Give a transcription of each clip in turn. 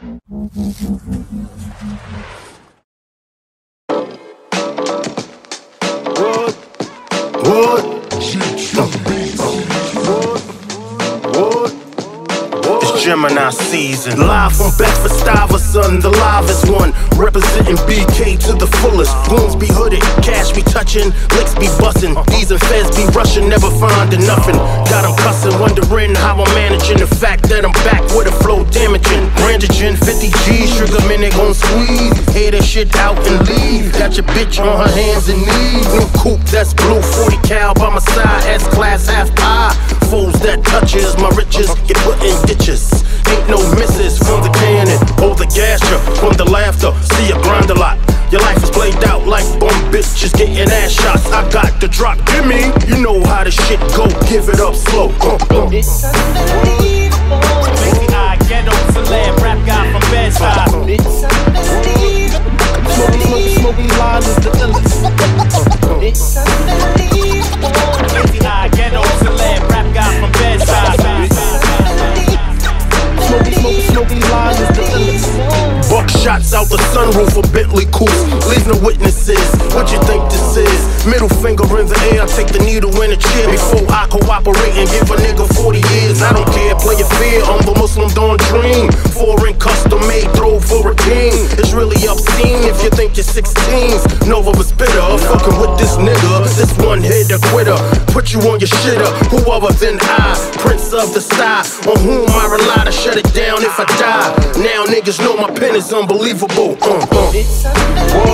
What? What? What? It's Gemini season. Live from Bedford Stuyvesant, the livest one. Representing BK to the fullest. Goons be hooded, cash be touching, licks be busting. These and feds be rushing, never finding nothing. Got 'em cussing, wondering how I'm managing the fact that I'm back with a flow damaging. Brandigen 50 G's, sugar minute gon' squeeze. Hear that shit out and leave. Got your bitch on her hands and knees. New coupe that's blue, 40 cal by my side, S class half pie. Foes that touches my riches get put in ditches. Ain't no misses from the cannon or the gasher from the laughter. See you grind a lot. Your life is played out like bum bitches getting ass shots. I got the drop, give me. You know how the shit go. Give it up slow. Uh, uh. Smoky, smoky lines is the illest. Buck shots out the sunroof of Bentley Coupes. Leave no witnesses. What you think this is? Middle finger in the air. I Take the needle in the chair before I cooperate and give a nigga 40 years. I don't care. Play your fear. I'm the Muslim don't dream. Foreign custom made throw for a king. It's you think you're 16s. Nova was bitter. Fucking with this nigga. This one hit a quitter. Put you on your shitter. Who other than I? Prince of the sky. On whom I rely to shut it down if I die. Now niggas know my pen is unbelievable. Uh, uh.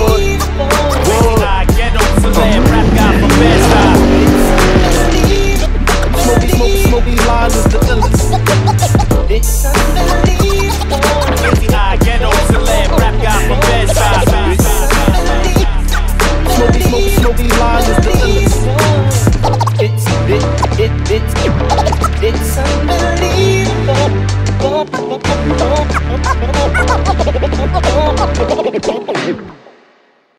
Smoky lines is. It's it it it's it's unbelievable.